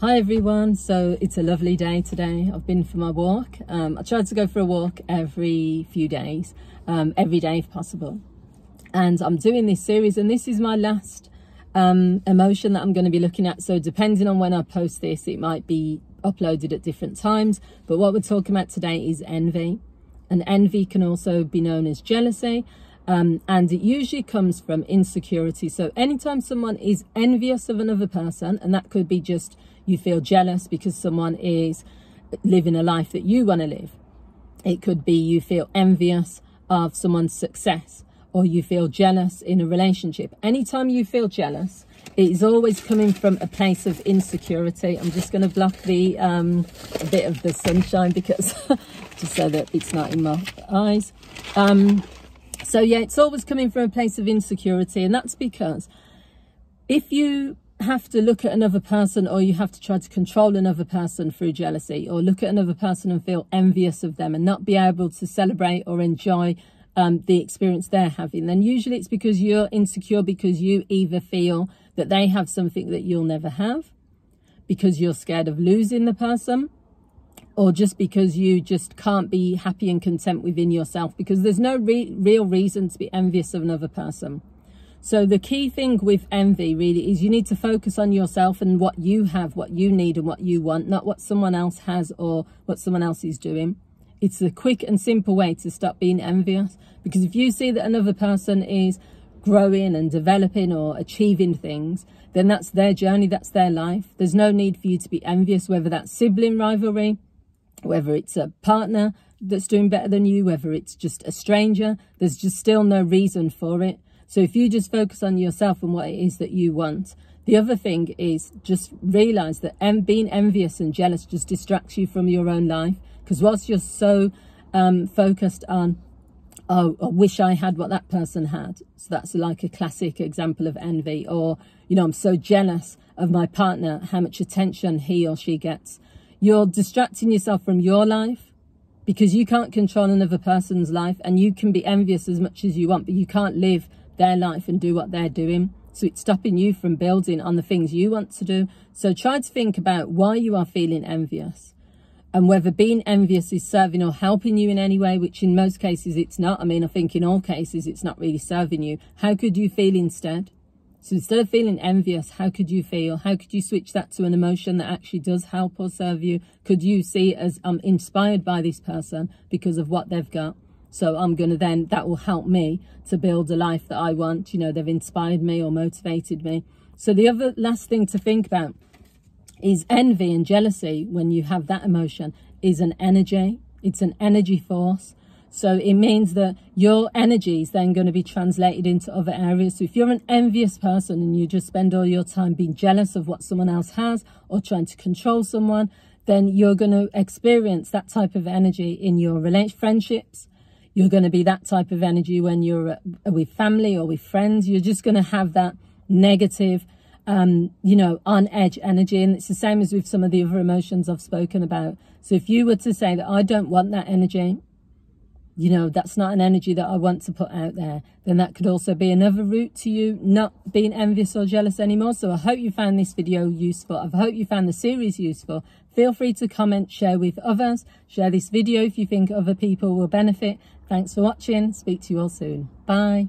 Hi everyone, so it's a lovely day today. I've been for my walk. Um, I try to go for a walk every few days, um, every day if possible. And I'm doing this series and this is my last um, emotion that I'm going to be looking at. So depending on when I post this, it might be uploaded at different times. But what we're talking about today is envy. And envy can also be known as jealousy. Um, and it usually comes from insecurity. So anytime someone is envious of another person, and that could be just you feel jealous because someone is living a life that you want to live. It could be you feel envious of someone's success or you feel jealous in a relationship. Anytime you feel jealous, it is always coming from a place of insecurity. I'm just going to block the um, bit of the sunshine because just so that it's not in my eyes. Um, so yeah, it's always coming from a place of insecurity, and that's because if you have to look at another person or you have to try to control another person through jealousy or look at another person and feel envious of them and not be able to celebrate or enjoy um, the experience they're having, then usually it's because you're insecure because you either feel that they have something that you'll never have, because you're scared of losing the person, or just because you just can't be happy and content within yourself because there's no re real reason to be envious of another person. So the key thing with envy really is you need to focus on yourself and what you have, what you need and what you want, not what someone else has or what someone else is doing. It's a quick and simple way to stop being envious because if you see that another person is growing and developing or achieving things, then that's their journey, that's their life. There's no need for you to be envious, whether that's sibling rivalry, whether it's a partner that's doing better than you, whether it's just a stranger, there's just still no reason for it. So if you just focus on yourself and what it is that you want, the other thing is just realize that em being envious and jealous just distracts you from your own life. Because whilst you're so um, focused on, oh, I wish I had what that person had. So that's like a classic example of envy. Or, you know, I'm so jealous of my partner, how much attention he or she gets. You're distracting yourself from your life because you can't control another person's life and you can be envious as much as you want, but you can't live their life and do what they're doing. So it's stopping you from building on the things you want to do. So try to think about why you are feeling envious and whether being envious is serving or helping you in any way, which in most cases it's not. I mean, I think in all cases it's not really serving you. How could you feel instead? So instead of feeling envious, how could you feel? How could you switch that to an emotion that actually does help or serve you? Could you see as I'm inspired by this person because of what they've got? So I'm going to then, that will help me to build a life that I want. You know, they've inspired me or motivated me. So the other last thing to think about is envy and jealousy when you have that emotion is an energy. It's an energy force. So it means that your energy is then going to be translated into other areas. So if you're an envious person and you just spend all your time being jealous of what someone else has or trying to control someone, then you're going to experience that type of energy in your friendships, you're going to be that type of energy when you're uh, with family or with friends. You're just going to have that negative, um, you know, on edge energy. And it's the same as with some of the other emotions I've spoken about. So if you were to say that I don't want that energy, you know, that's not an energy that I want to put out there, then that could also be another route to you not being envious or jealous anymore. So I hope you found this video useful. I hope you found the series useful. Feel free to comment, share with others, share this video if you think other people will benefit. Thanks for watching. Speak to you all soon. Bye.